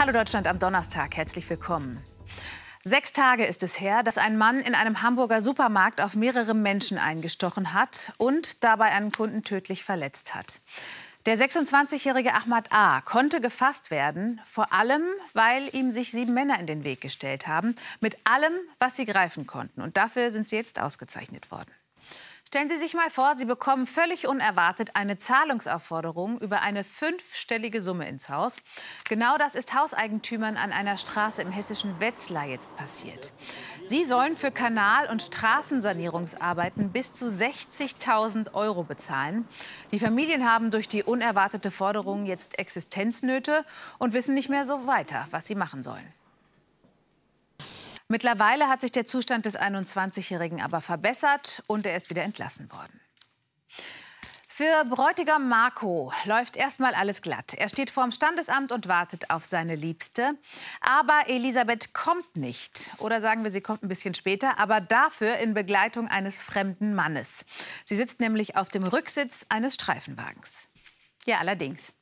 Hallo Deutschland am Donnerstag, herzlich willkommen. Sechs Tage ist es her, dass ein Mann in einem Hamburger Supermarkt auf mehrere Menschen eingestochen hat und dabei einen Kunden tödlich verletzt hat. Der 26-jährige Ahmad A. konnte gefasst werden, vor allem, weil ihm sich sieben Männer in den Weg gestellt haben, mit allem, was sie greifen konnten. Und dafür sind sie jetzt ausgezeichnet worden. Stellen Sie sich mal vor, Sie bekommen völlig unerwartet eine Zahlungsaufforderung über eine fünfstellige Summe ins Haus. Genau das ist Hauseigentümern an einer Straße im hessischen Wetzlar jetzt passiert. Sie sollen für Kanal- und Straßensanierungsarbeiten bis zu 60.000 Euro bezahlen. Die Familien haben durch die unerwartete Forderung jetzt Existenznöte und wissen nicht mehr so weiter, was sie machen sollen. Mittlerweile hat sich der Zustand des 21-Jährigen aber verbessert und er ist wieder entlassen worden. Für Bräutigam Marco läuft erstmal alles glatt. Er steht vorm Standesamt und wartet auf seine Liebste. Aber Elisabeth kommt nicht. Oder sagen wir, sie kommt ein bisschen später, aber dafür in Begleitung eines fremden Mannes. Sie sitzt nämlich auf dem Rücksitz eines Streifenwagens. Ja, allerdings.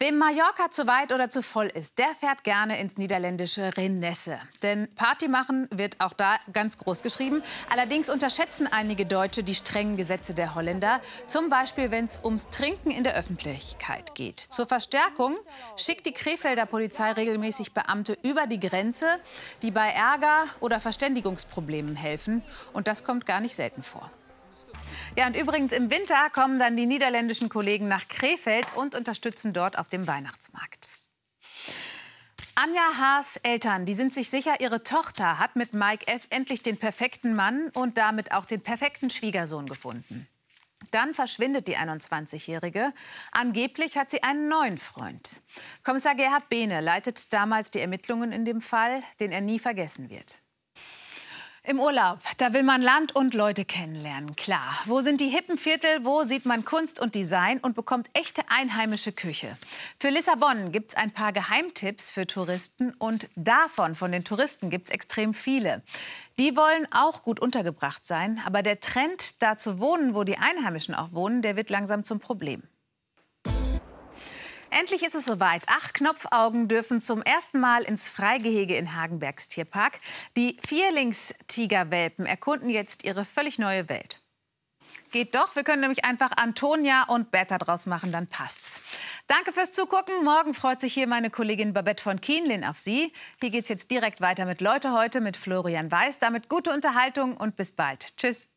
Wem Mallorca zu weit oder zu voll ist, der fährt gerne ins niederländische Renesse. Denn Party machen wird auch da ganz groß geschrieben. Allerdings unterschätzen einige Deutsche die strengen Gesetze der Holländer. Zum Beispiel, wenn es ums Trinken in der Öffentlichkeit geht. Zur Verstärkung schickt die Krefelder Polizei regelmäßig Beamte über die Grenze, die bei Ärger oder Verständigungsproblemen helfen. Und das kommt gar nicht selten vor. Ja, und übrigens im Winter kommen dann die niederländischen Kollegen nach Krefeld und unterstützen dort auf dem Weihnachtsmarkt. Anja Haas Eltern, die sind sich sicher, ihre Tochter hat mit Mike F. endlich den perfekten Mann und damit auch den perfekten Schwiegersohn gefunden. Dann verschwindet die 21-Jährige. Angeblich hat sie einen neuen Freund. Kommissar Gerhard Behne leitet damals die Ermittlungen in dem Fall, den er nie vergessen wird. Im Urlaub, da will man Land und Leute kennenlernen, klar. Wo sind die hippen Viertel, wo sieht man Kunst und Design und bekommt echte einheimische Küche? Für Lissabon gibt es ein paar Geheimtipps für Touristen und davon, von den Touristen, gibt es extrem viele. Die wollen auch gut untergebracht sein, aber der Trend, da zu wohnen, wo die Einheimischen auch wohnen, der wird langsam zum Problem. Endlich ist es soweit. Acht Knopfaugen dürfen zum ersten Mal ins Freigehege in Hagenbergs Tierpark. Die Vierlingstigerwelpen erkunden jetzt ihre völlig neue Welt. Geht doch, wir können nämlich einfach Antonia und Bertha draus machen, dann passt's. Danke fürs Zugucken. Morgen freut sich hier meine Kollegin Babette von Kienlin auf Sie. Hier geht's jetzt direkt weiter mit Leute heute mit Florian Weiß. Damit gute Unterhaltung und bis bald. Tschüss.